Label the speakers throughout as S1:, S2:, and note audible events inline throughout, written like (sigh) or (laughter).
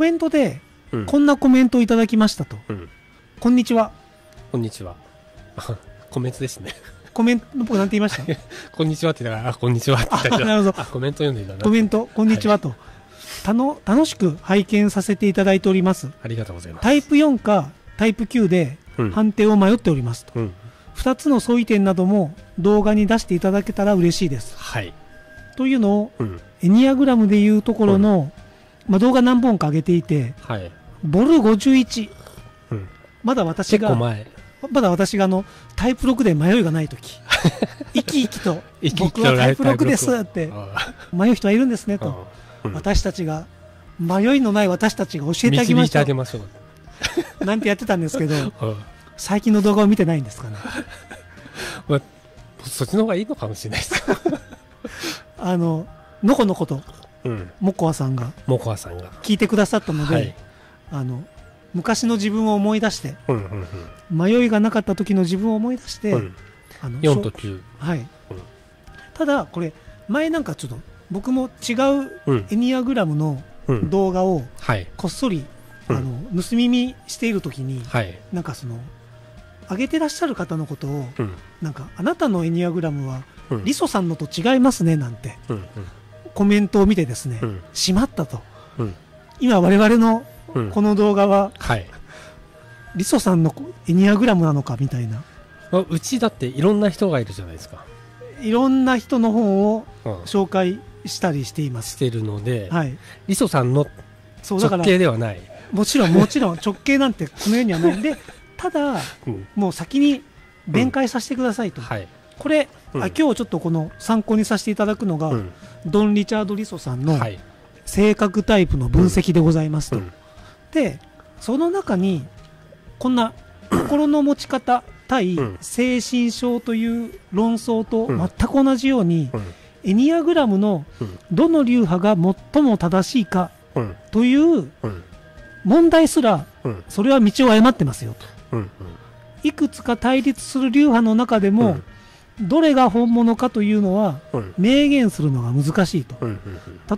S1: メントで
S2: うん
S1: こんなコメントをいただきましたと、
S2: うん
S1: こんにちは
S2: こんにちは。あ (laughs) コメントですね。
S1: コメント僕なんて言いました？(laughs)
S2: こんにちはって言ったから、あ、こんにちはって言った
S1: なるほど
S2: あ、コメント読んでいたな。
S1: コメントこんにちはと、たの楽しく拝見させていただいております
S2: ありがとうございます。
S1: タイプ4かタイプ9で
S2: うん。
S1: 判定を迷っておりますと、
S2: うん。
S1: 2つの相違点なども動画に出していただけたら嬉しいです
S2: はい。
S1: というのを
S2: うん。
S1: エニアグラムでいうところの、まあ、動画何本か上げていて
S2: はい。
S1: ボル51
S2: うん。
S1: まだ私が
S2: 結構前。
S1: まだ私があのタイプ6で迷いがない時 (laughs) 生き生きと
S2: 生き生きと
S1: 僕はタイプ6ですって
S2: あ
S1: 迷う人はいるんですね
S2: あ
S1: と、
S2: うん
S1: 私たちが迷いのない私たちが教えてあげましてょ
S2: あげましょう。
S1: うなんてやってたんですけど (laughs)
S2: うん
S1: 最近の動画を見てないんですかね (laughs)
S2: そっちの方がいいのかもしれないです。
S1: あののこのこと
S2: うん。
S1: モコアさんが
S2: モコアさんが。
S1: 聞いてくださったので、
S2: はい。
S1: あの昔の自分を思い出して
S2: うんうん
S1: 迷いがなかった時の自分を思い出して、
S2: うん。うん。
S1: あの
S2: 4と9。
S1: はい、ただこれ前なんかちょっと僕も違う
S2: うん。
S1: エニアグラムの
S2: うん。
S1: 動画を
S2: はい。
S1: こっそり、
S2: うん
S1: あの盗み見している時に
S2: はい。
S1: なんかその上げてらっしゃる方のことを
S2: うん。
S1: なんかあなたのエニアグラムは
S2: うん。
S1: リソさんのと違いますねなんて
S2: うん。
S1: コメントを見てですね、
S2: うん。
S1: しまったと
S2: うん。
S1: 今我々の
S2: うん。
S1: この動画は
S2: はい。
S1: リソさんのエニアグラムなのかみたいな
S2: まあうちだっていろんな人がいるじゃないですか。
S1: いろんな人の本を
S2: うん。
S1: 紹介したりしています
S2: してるので、
S1: はい
S2: リソさんの直
S1: そうだから
S2: 系ではない。
S1: もちろんもちろん (laughs) 直径なんてこの世にはないんでただ
S2: うん。
S1: もう先に弁解させてくださいと、
S2: はい。
S1: これ、
S2: うん
S1: あ今日ちょっとこの参考にさせていただくのが、
S2: うん。
S1: ドン・リチャード・リソさんの
S2: はい。
S1: 性格タイプの分析でございますと、
S2: うん。
S1: でその中にこんな (clears throat) 心の持ち方対
S2: うん
S1: 精神症という論争と
S2: うん
S1: 全く同じように、
S2: うん。
S1: エニアグラムの
S2: うん。
S1: どの流派が最も正しいか
S2: うん。
S1: という
S2: うん。
S1: 問題すら
S2: うん。
S1: それは道を誤ってますよと
S2: うん。
S1: いくつか対立する流派の中でも、どれが本物かというのは
S2: うん。
S1: 明言するのが難しいと
S2: うん。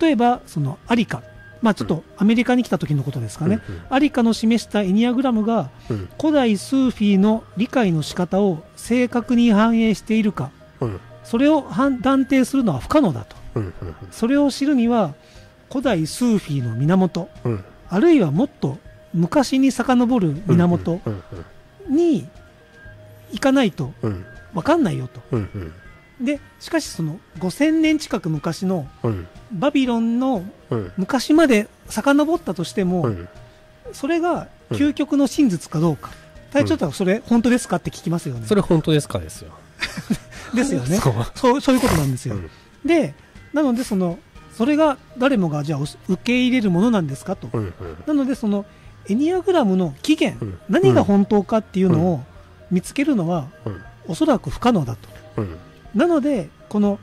S1: 例えばそのアリカまあちょっとアメリカに来た時のことですかね、アリカの示したエニアグラムが
S2: うん。
S1: 古代スーフィーの理解の仕方を正確に反映しているか
S2: うん。
S1: それを判断定するのは不可能だと
S2: うん。
S1: それを知るには古代スーフィーの源
S2: うん。
S1: あるいはもっと昔に遡る源
S2: うん。
S1: に行かないと
S2: うん。
S1: 分かんないよと
S2: うん。
S1: でしかしその5000年近く昔の
S2: うん。
S1: バビロンの
S2: うん。
S1: 昔まで遡ったとしても、
S2: うん。
S1: それが究極の真実かどうか、隊長とそれ本当ですかって聞きますよね。
S2: それ本当ですかですよ。(laughs)
S1: ですよね
S2: そう。
S1: そういうことなんですよ。
S2: うん。
S1: でなのでそのそれが誰もがじゃあお受け入れるものなんですかと、
S2: うん。
S1: なのでそのエニアグラムの起源、
S2: うん。
S1: 何が本当かっていうのを見つけるのは、
S2: うん。
S1: おそらく不可能だと
S2: うん。
S1: なのでこの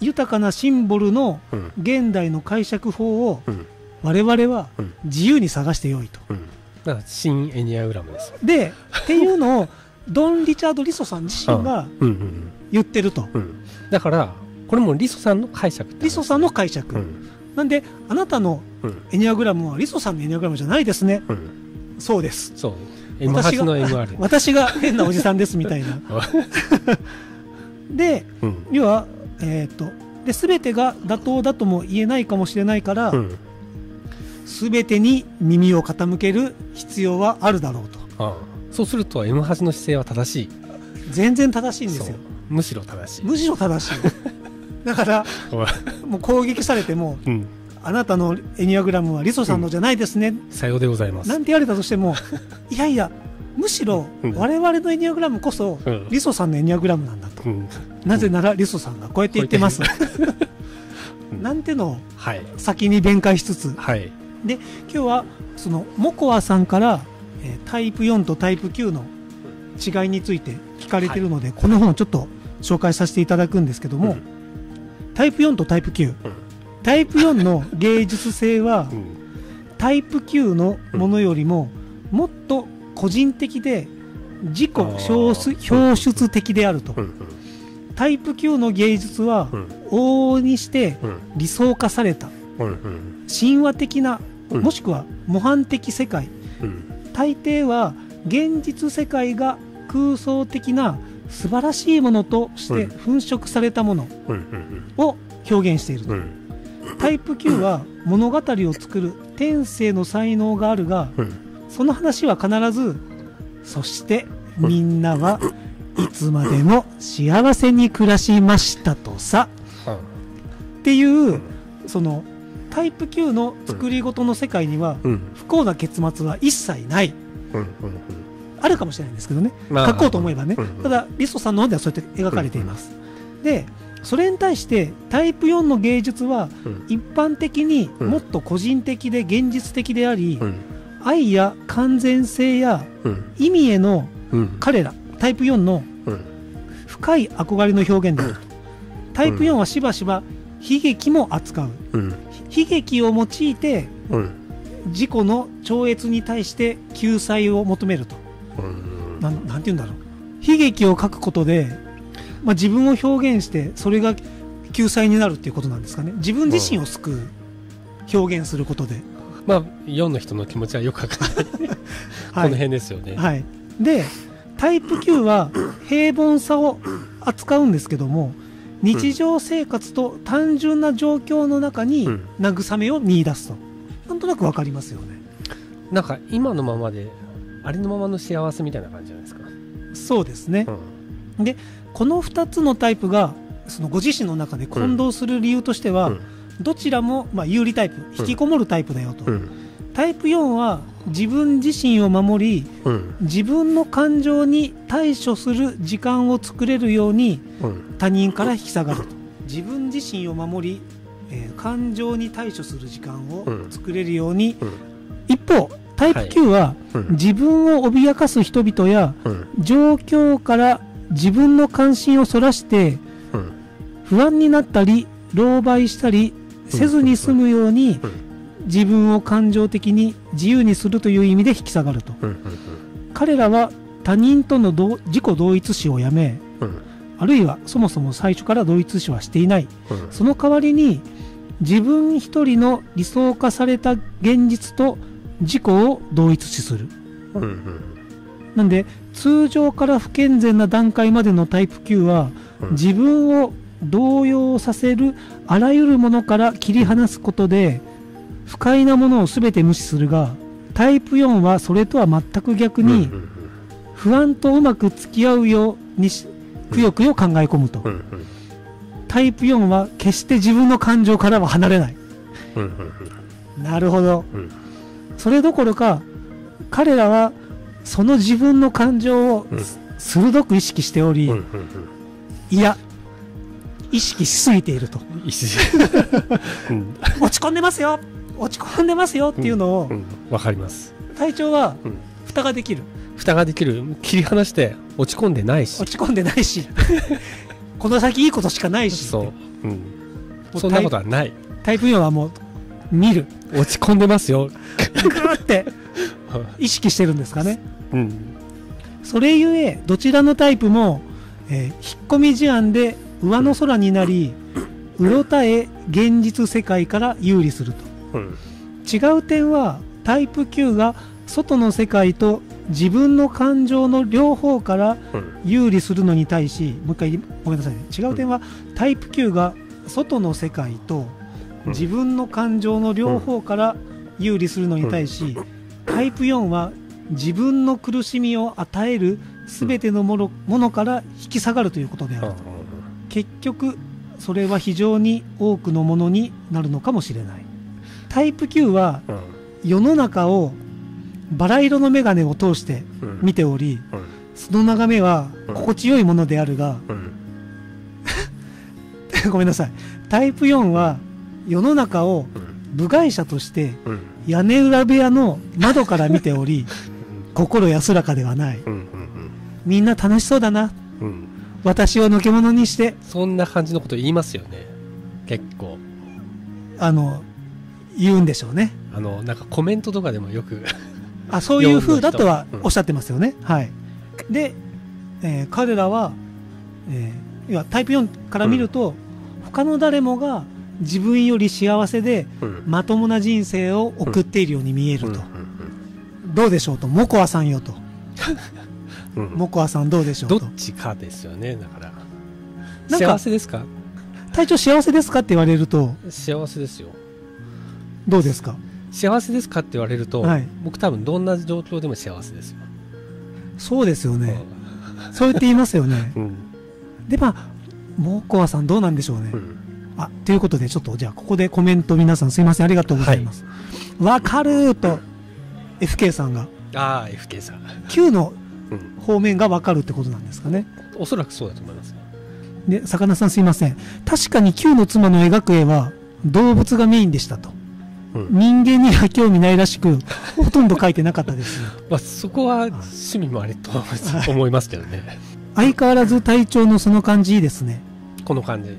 S1: 豊かなシンボルの
S2: うん。
S1: 現代の解釈法を
S2: うん。
S1: 我々は
S2: うん
S1: 自由に探してよいと
S2: うん。だから、新エニアグラムですよ。
S1: でっていうのを (laughs) ドン・リチャード・リソさん自身が
S2: うん。うん。
S1: 言ってると
S2: うん。だから、これもリソさんの解釈
S1: リソさんの解釈、
S2: うん。
S1: なんであなたの
S2: うん。
S1: エニアグラムはリソさんのエニアグラムじゃないですね
S2: うん。
S1: そうです
S2: そう。
S1: 私
S2: M8
S1: が
S2: の MR。
S1: 私が変なおじさんですみたいな (laughs) で
S2: うん。
S1: 要はえっ、とで全てが妥当だとも言えないかもしれないから、
S2: うん。
S1: 全てに耳を傾ける必要はあるだろうと
S2: ああそうすると M8 の姿勢は正しい。
S1: 全然正しいんですよ。
S2: むしろ正しい。
S1: むしろ正しいだから (laughs) もう攻撃されても
S2: うん。
S1: あなたのエニアグラムはリソさんのじゃないですね、
S2: さようでございます。
S1: なんて言われたとしても (laughs) いやいやむしろ
S2: うん。
S1: 我々のエニアグラムこそ
S2: うん。
S1: リソさんのエニアグラムなんだと。
S2: うん。
S1: なぜならリソさんがこうやって言ってます。
S2: うん。
S1: なんてのを
S2: はい。
S1: 先に弁解しつつ。
S2: はい。
S1: 今日はそのモコアさんから、えータイプ4とタイプ9の違いについて聞かれているので、この本をちょっと紹介させていただくんですけども、タイプ4とタイプ9、タイプ4の芸術性は
S2: うん。
S1: タイプ9のものよりももっと個人的で自己表出的であると、
S2: うん。
S1: タイプ9の芸術は
S2: うん。
S1: 往々にして
S2: うん。
S1: 理想化された
S2: うん。うん。
S1: 神話的な
S2: うん
S1: もしくは模範的世界
S2: うん
S1: 大抵は現実世界が空想的な素晴らしいものとして
S2: うん
S1: 粉飾されたもの
S2: うんうん
S1: を表現していると、
S2: うん
S1: タイプ Q は物語を作る天性の才能があるが
S2: うん
S1: その話は必ずそしてみんなはいつまでも幸せに暮らしましたとさ。
S2: あ。
S1: っていうそのタイプ Q の作り事の世界には
S2: うん。
S1: 不幸な結末は一切ない。あるかもしれないんですけどね。
S2: まあ
S1: 書こうと思えばね。
S2: うん
S1: ただリストさんの方ではそうやって描かれています。でそれに対してタイプ4の芸術は
S2: うん。
S1: 一般的に
S2: うん。
S1: もっと個人的で現実的であり
S2: うん。
S1: 愛や完全性や
S2: うん。
S1: 意味への
S2: うん。
S1: 彼らタイプ4の
S2: うん。
S1: 深い憧れの表現であるとタイプ4はしばしば悲劇も扱う。
S2: うん。
S1: 悲劇を用いて
S2: うん。
S1: 自己の超越に対して救済を求めると。
S2: う
S1: なんて言うんだろう。悲劇を書くことで、まあ、自分を表現してそれが救済になるっていうことなんですかね。自分自身を救う表現することで、
S2: まあ4の人の気持ちはよくわかんない。こ (laughs)
S1: はい。
S2: の辺ですよね。
S1: はい、でタイプ Q は平凡さを扱うんですけども日常生活と単純な状況の中に
S2: うん。
S1: 慰めを見出すと。なんとなくわかりますよね。
S2: なんか今のままでありのままの幸せみたいな感じじゃないですか。
S1: そうですね。
S2: うん
S1: この2つのタイプがそのご自身の中で混同する理由としては、
S2: うん。
S1: どちらもまあ有利タイプ引きこもるタイプだよと、
S2: うん。
S1: タイプ4は自分自身を守り
S2: うん。
S1: 自分の感情に対処する時間を作れるように
S2: うん。
S1: 他人から引き下がると。自分自身を守り、えー感情に対処する時間を
S2: うん。
S1: 作れるように、
S2: うん。
S1: 一方タイプ9は
S2: うん。
S1: 自分を脅かす人々や
S2: うん。
S1: 状況から自分の関心をそらして
S2: うん。
S1: 不安になったり狼狽したりせずに済むように
S2: うん。
S1: 自分を感情的に自由にするという意味で引き下がると。彼らは他人との同自己同一視をやめ
S2: うん。
S1: あるいはそもそも最初から同一視はしていない。
S2: うん。
S1: その代わりに自分一人の理想化された現実と自己を同一視するなんで通常から不健全な段階までのタイプ Q は
S2: うん。
S1: 自分を動揺させるあらゆるものから切り離すことで不快なものを全て無視するがタイプ4はそれとは全く逆に
S2: うんうん
S1: 不安とうまく付き合うようにしくよくよ考え込むと。
S2: うんうん
S1: タイプ4は決して自分の感情からは離れない。
S2: うんうん。
S1: なるほど。
S2: うん。
S1: それどころか彼らはその自分の感情を
S2: うん。
S1: 鋭く意識しており、
S2: うんうん
S1: いや意識しすぎていると。落ち込んでますよ。落ち込んでますよっていうのを
S2: うんわかります。
S1: 体調は
S2: うん。
S1: 蓋ができる。
S2: 蓋ができる。切り離して落ち込んでないし。
S1: 落ち込んでないし。(laughs) この先いいことしかないし。
S2: そう、うん、そんなことはない。
S1: タイプ4はもう見る。
S2: 落ち込んでますよ、
S1: グーって (laughs) 意識してるんですかね
S2: うん。
S1: それゆえどちらのタイプも、えー引っ込み思案で上の空になりうろたえ現実世界から有利すると。
S2: うん。
S1: 違う点はタイプ9が外の世界と自分の感情の両方から
S2: うん。
S1: 有利するのに対しもう一回ごめんなさいね。違う点はタイプ9が外の世界と
S2: うん。
S1: 自分の感情の両方から有利するのに対しタイプ4は自分の苦しみを与える全てのものものから引き下がるということであると。結局それは非常に多くのものになるのかもしれない。タイプ9は
S2: うん。
S1: 世の中をバラ色の眼鏡を通して
S2: うん。
S1: 見ており
S2: うん。
S1: その眺めは心地よいものであるが
S2: うん。(laughs)
S1: ごめんなさい。タイプ4は世の中を
S2: うん。
S1: 部外者として
S2: うん。
S1: 屋根裏部屋の窓から見ており (laughs) 心安らかではない。
S2: うんうん
S1: みんな楽しそうだな。
S2: うん。うん
S1: 私をのけ者にして。
S2: そんな感じのこと言いますよね。結構。
S1: あの言うんでしょうね。
S2: あのなんかコメントとかでもよく
S1: あそういう風だとは
S2: うん。
S1: おっしゃってますよね、はい。で、えー彼らは、えー要はタイプ4から見ると、他の誰もが自分より幸せで
S2: うん。
S1: まともな人生を送っているように見えると、
S2: うん
S1: どうでしょうと？モコアさんよと。
S2: うん。うん
S1: モコアさんどうでしょうと？
S2: どっちかですよねだから。
S1: なんか
S2: 幸せですか？
S1: 体調幸せですかって言われると？
S2: 幸せですよ。
S1: どうですか？
S2: 幸せですかって言われると、
S1: はい。
S2: 僕多分どんな状況でも幸せですよ、
S1: そうですよね。そう言って言いますよね。(laughs)
S2: うん。
S1: でまあモコアさんどうなんでしょうね、
S2: うん。
S1: あということでちょっとじゃあここでコメント皆さんすいません。ありがとうございます。わ、かるーと FK さんが。
S2: ああ FK さん、
S1: Q の
S2: うん、
S1: 方面がわかるってことなんですかね。
S2: おそらくそうだと思います。よ
S1: で魚さんすいません。確かに Q の妻の描く絵は動物がメインでしたと。
S2: うん。
S1: 人間には興味ないらしくほとんど描いてなかったです。よ (laughs)
S2: まあ、そこは趣味もありと
S1: はい。
S2: 思いますけどね。
S1: 相変わらず体調のその感じいいですね。
S2: この感じ。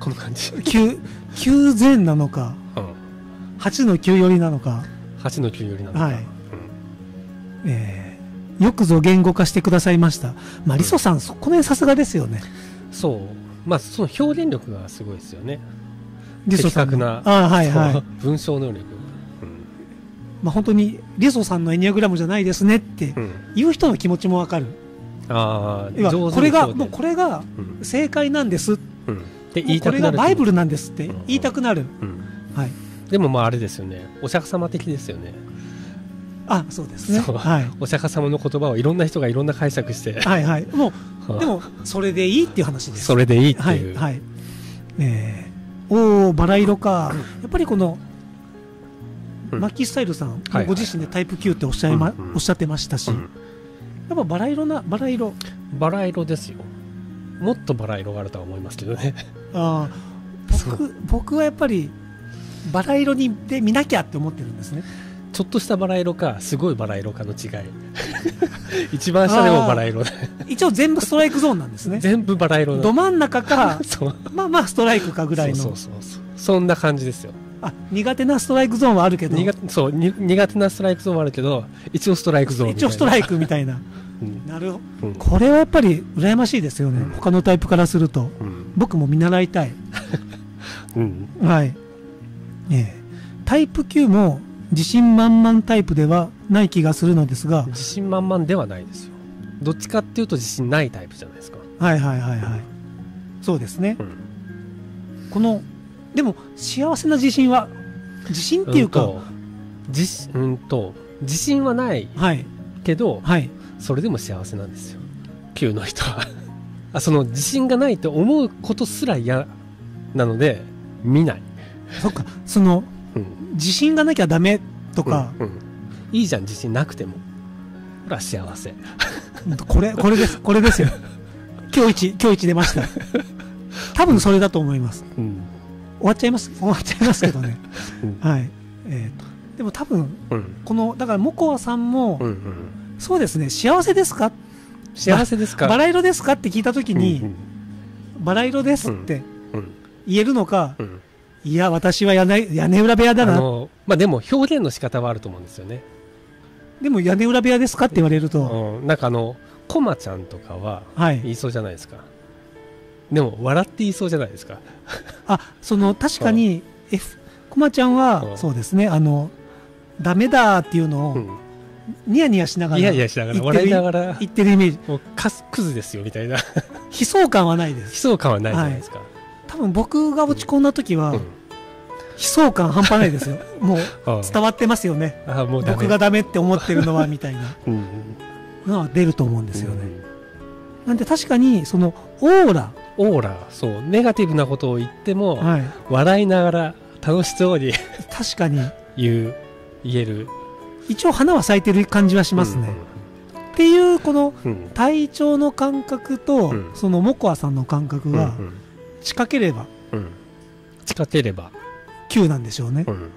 S2: この感じ、
S1: 9 9前なのか
S2: うん、
S1: 8の9寄りなのか
S2: 8の9よりなのか、
S1: はい。
S2: うん
S1: えーよくぞ言語化してくださいました。まあリソさんそこねさすがですよね。
S2: そう。まあその表現力がすごいですよね。
S1: リソさん
S2: な。
S1: あはいはい。
S2: 文章能力、
S1: まあ本当にリソさんのエニアグラムじゃないですねって
S2: うん。うん、
S1: 言う人の気持ちもわかる。
S2: ああ
S1: 要は
S2: 上手に
S1: これがもうこれが
S2: うん。
S1: 正解なんです。
S2: うん、って言
S1: もこれ
S2: いうたくなる
S1: がバイブルなんですって。言いたくなる、
S2: うん、
S1: はい
S2: でもまああれですよね。お釈迦様的ですよね。
S1: あそうですね。はい。
S2: お釈迦様の言葉をいろんな人がいろんな解釈して。
S1: はいはい。も (laughs)
S2: は
S1: うでもそれでいいっていう話です。
S2: それでいいって
S1: はい
S2: いう、
S1: はいえ。ー、おおバラ色か。やっぱりこの、
S2: うん。
S1: マッキースタイルさん、
S2: はい
S1: ご自身でタイプ Q っておっしゃいま、
S2: うんうん。
S1: おっしゃってましたし、
S2: うん。
S1: やっぱバラ色なバラ色。
S2: バラ色ですよ。もっとバラ色があるとは思いますけどね。
S1: あー
S2: そう。
S1: 僕僕はやっぱりバラ色にで見なきゃって思ってるんですね。
S2: ちょっとしたバラ色かすごいバラ色かの違い。(laughs) 一番下でもバラ色で
S1: 一応全部ストライクゾーンなんですね。(laughs)
S2: 全部バラ色な
S1: ど真ん中か (laughs)
S2: そう。
S1: まあまあストライクかぐらいの。
S2: そうそうそう。そんな感じですよ。
S1: あ苦手なストライクゾーンはあるけど。
S2: 苦手そうに苦手なストライクゾーンはあるけど一応ストライクゾーン
S1: 一応ストライクみたいな。
S2: うん。
S1: なるほど。
S2: うん。
S1: これはやっぱり羨ましいですよね、
S2: うん。
S1: 他のタイプからすると。
S2: うん。
S1: 僕も見習いたい。
S2: うん。
S1: はい、ええ。タイプ Q も自信満々タイプではない気がするのですが。
S2: 自信満々ではないですよ。どっちかっていうと自信ないタイプじゃないですか、
S1: はいはいはいはい。そうですね。
S2: うん、
S1: このでも幸せな自信は自信っていうか、
S2: んと自うんと自信はない
S1: はい。
S2: けど
S1: はい。
S2: それでも幸せなんですよ。Q の人は。あその自信がないと思うことすら嫌なので見ない、
S1: そっかその
S2: うん。
S1: 自信がなきゃダメとか、
S2: うんうん。いいじゃん自信なくても。ほら幸せ。
S1: これこれですこれですよ。今日一今日一出ました。多分それだと思います。
S2: うん。
S1: 終わっちゃいます終わっちゃいますけどね。
S2: うん。
S1: はい。えーと。でも多分
S2: うん。
S1: このだからモコアさんも、
S2: うんうん。
S1: そうですね。幸せですか？
S2: 幸せですか？
S1: バラ色ですか？って聞いた時に、
S2: うん
S1: バラ色ですって
S2: うん。
S1: 言えるのか、
S2: うん
S1: いや私は屋根屋根裏部屋だな。
S2: あのまあでも表現の仕方はあると思うんですよね、
S1: でも屋根裏部屋ですかって言われると、
S2: うん、なんかあのコマちゃんとかは
S1: はい。
S2: 言いそうじゃないですか。でも笑って言いそうじゃないですか。
S1: あその確かに F コマちゃんは、
S2: うん。
S1: そうですね。あのダメだっていうのを
S2: うん。
S1: ニヤニヤしながら
S2: いやいやしながら
S1: 言ってる
S2: 笑いながら。
S1: 言ってるイメージ。
S2: もうカスクズですよみたいな。
S1: 悲壮感はないです。
S2: 悲壮感はないじゃないですか、
S1: 多分僕が落ち込んだ時は、
S2: うん。
S1: 悲壮感半端ないですよ。(laughs) もう
S2: あ
S1: 伝わってますよね。
S2: あもう
S1: 僕がダメって思ってるのはみたいな。(laughs)
S2: うん。
S1: のは出ると思うんですよね、
S2: うん。
S1: なんで確かにそのオーラ、
S2: オーラそう。ネガティブなことを言っても、
S1: はい、
S2: 笑いながら楽しそうに
S1: 確かに。(laughs)
S2: 言う言える。
S1: 一応花は咲いてる感じはしますね、っていうこの
S2: うんうん。
S1: 体調の感覚と、
S2: うん。
S1: そのモコアさんの感覚が
S2: うんうん
S1: 近ければ
S2: うん。近ければ、
S1: 9なんでしょうね、
S2: うん